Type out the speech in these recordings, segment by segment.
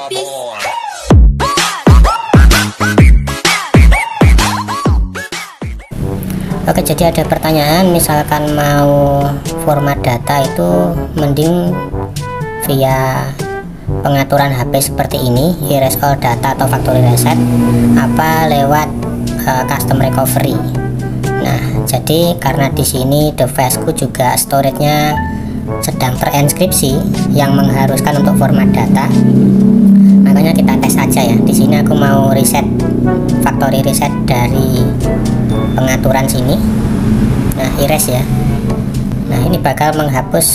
Oke jadi ada pertanyaan misalkan mau format data itu mending via pengaturan HP seperti ini erase all data atau factory reset apa lewat uh, custom recovery. Nah jadi karena di sini deviceku juga storage-nya sedang terinskripsi yang mengharuskan untuk format data makanya kita tes saja ya. Di sini aku mau reset factory reset dari pengaturan sini. Nah erase ya. Nah ini bakal menghapus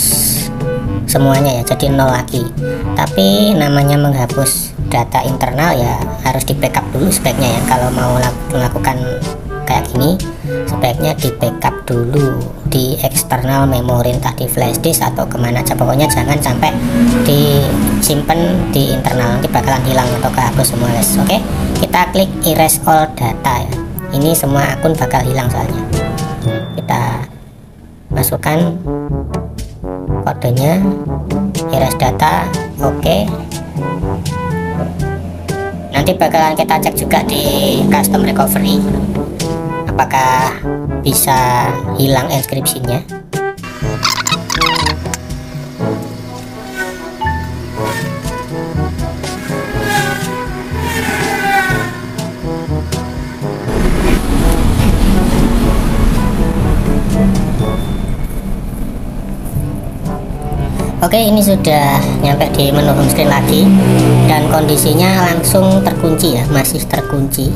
semuanya ya jadi nol lagi. Tapi namanya menghapus data internal ya harus di backup dulu sebaiknya ya. Kalau mau melakukan kayak gini sebaiknya di backup dulu di eksternal memori entah di flash disk atau ke mana aja. Pokoknya jangan sampai disimpan di internal nanti bakalan hilang atau kehapus semua guys. Oke? Kita klik erase all data ya. Ini semua akun bakal hilang soalnya. Kita masukkan kodenya erase data oke. Okay. nanti bakalan kita cek juga di custom recovery apakah bisa hilang inskripsinya Oke ini sudah nyampe di menu home screen lagi. Dan kondisinya langsung terkunci ya masih terkunci.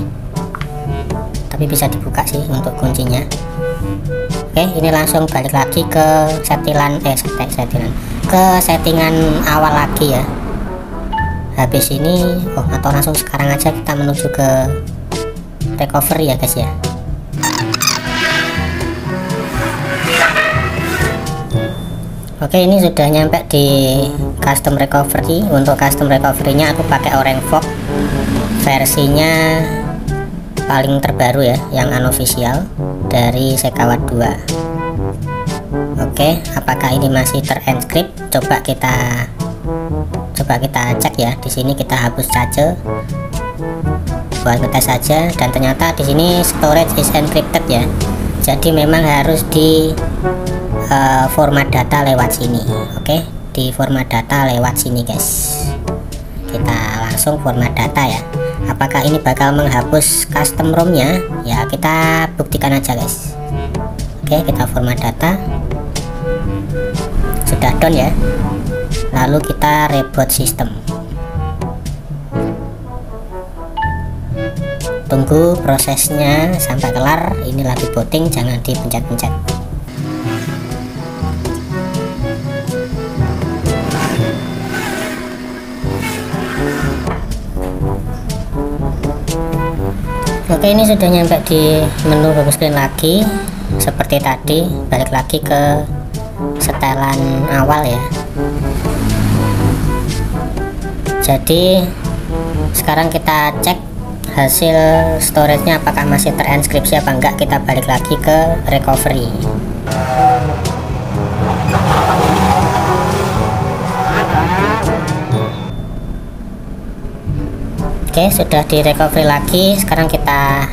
Tapi bisa dibuka sih untuk kuncinya. Oke ini langsung balik lagi ke settingan eh settingan. Ke settingan awal lagi ya. Habis ini oh atau langsung sekarang aja kita menuju ke recovery ya guys ya Oke ini sudah nyampe di custom recovery. Untuk custom recovery nya aku pakai orange fog versinya paling terbaru ya yang unofficial dari Sekawat 2 Oke apakah ini masih terenkrip coba kita coba kita cek ya. Di sini kita hapus saja. Buat ngetes saja. Dan ternyata di sini storage is encrypted ya. Jadi memang harus di uh, format data lewat sini oke? Okay? di format data lewat sini guys. Kita langsung format data ya. Apakah ini bakal menghapus custom ROM nya ya kita buktikan aja guys. Oke okay, kita format data. Sudah done ya. Lalu kita reboot sistem. Tunggu prosesnya sampai kelar. Ini lagi booting jangan dipencet-pencet Oke ini sudah nyampe di menu home screen lagi. Seperti tadi balik lagi ke setelan awal ya. Jadi sekarang kita cek hasil storage nya apakah masih terinskripsi apa enggak. Kita balik lagi ke recovery Oke sudah di recovery lagi. Sekarang kita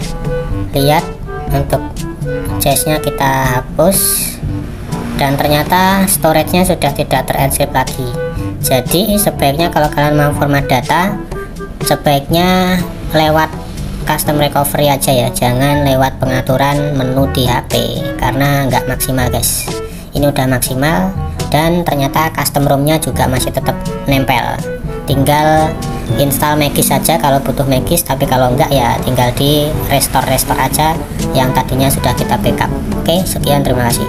lihat untuk chestnya kita hapus. Dan ternyata storage nya sudah tidak terenkrip lagi. Jadi sebaiknya kalau kalian mau format data sebaiknya lewat custom recovery aja ya. Jangan lewat pengaturan menu di HP karena nggak maksimal guys. Ini udah maksimal dan ternyata custom ROM nya juga masih tetap nempel. Tinggal install Magis saja kalau butuh Magis tapi kalau enggak ya tinggal di restore restore aja yang tadinya sudah kita backup. Oke sekian terima kasih